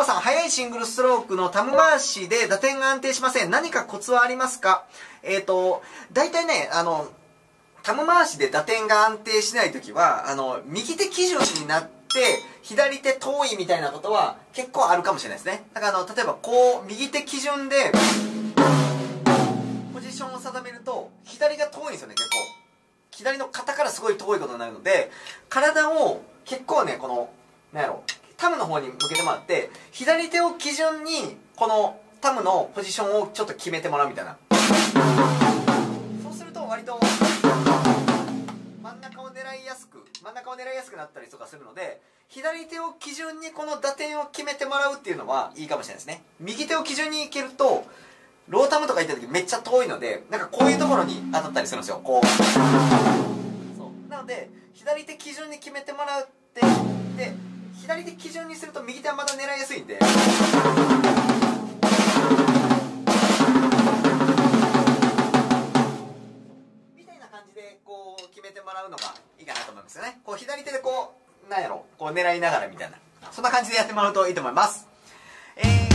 バさん、速いシングルストロークのタム回しで打点が安定しません。何かコツはありますか？えっ、ー、と、大体ね、あの、タム回しで打点が安定しないときは、あの、右手基準になって、左手遠いみたいなことは結構あるかもしれないですね。だからあの、例えばこう、右手基準で、ポジションを定めると、左が遠いんですよね、結構。左の肩からすごい遠いことになるので、体を結構ね、この、なんやろ、タムの方に向けてもらって、左手を基準に、このタムのポジションをちょっと決めてもらうみたいな。そうすると割と、真ん中を狙いやすく真ん中を狙いやすくなったりとかするので左手を基準にこの打点を決めてもらうっていうのはいいかもしれないですね。右手を基準にいけるとロータムとか行った時めっちゃ遠いのでなんかこういうところに当たったりするんですよ。こう。そう。なので左手基準に決めてもらってで左手基準にすると右手はまだ狙いやすいんで。みたいな感じでこう決めてもらうのがいいかなと思いますよね。こう左手でこうなんやろこう狙いながらみたいな。そんな感じでやってもらうといいと思います。え